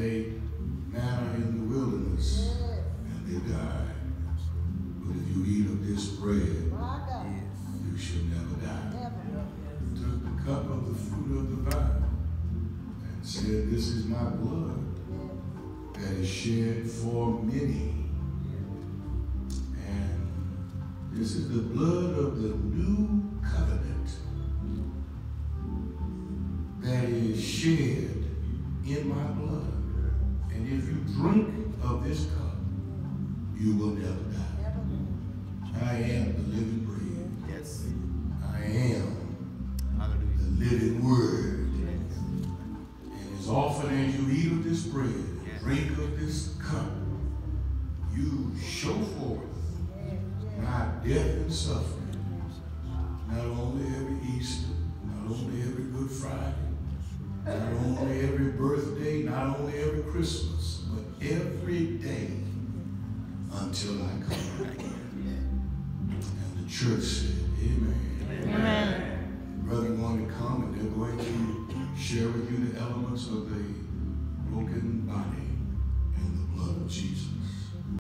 ate manna in the wilderness and they died. But if you eat of this bread, you shall never die. Took the cup of the fruit of the vine and said, This is my blood that is shed for many. And this is the blood of the new covenant that is shed in my blood. And if you drink of this cup, you will never die. I am the living bread. Yes. I am Hallelujah. the living word. And as often as you eat of this bread, Yes. drink of this cup, you show forth my death and suffering. Not only every Easter, not only every Good Friday, not only every birthday, not only every Christmas, but every day until I come back. And the church said, Amen. Amen. Brother, want to come and they're going to share with you the elements